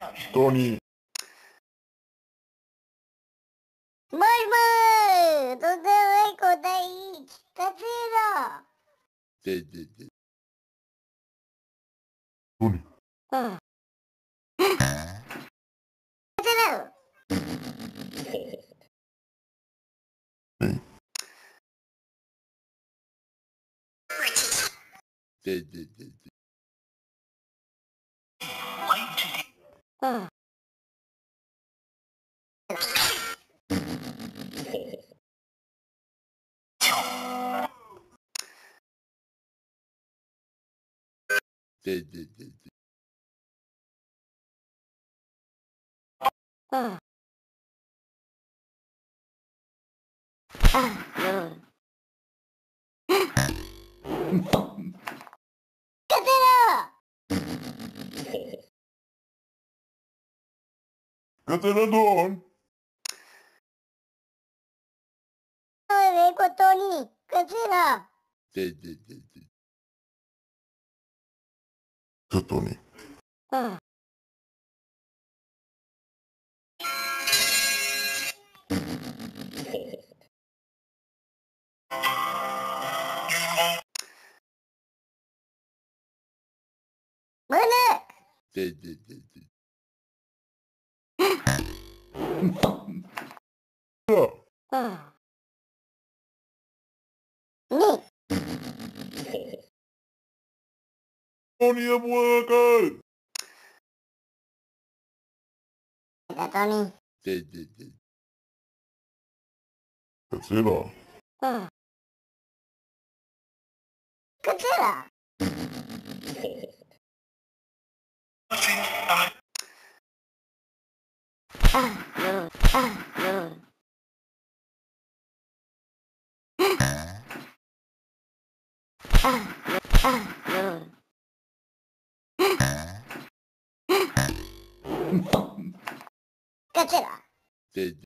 人に。もしもーとてもいい答え聞かせろ。ででで。うん。でででで。うん。でででで。うん。あ、うん。聞かせろ。カテラドン。そういうことに聞かせろ。でででで。人に。うん。むぬでででで。うん。に、オニアボアカだとに。ででで。カテラ。うん。くつら。あ、うん、あ、うん。あ、あ、うん。くつら。でで。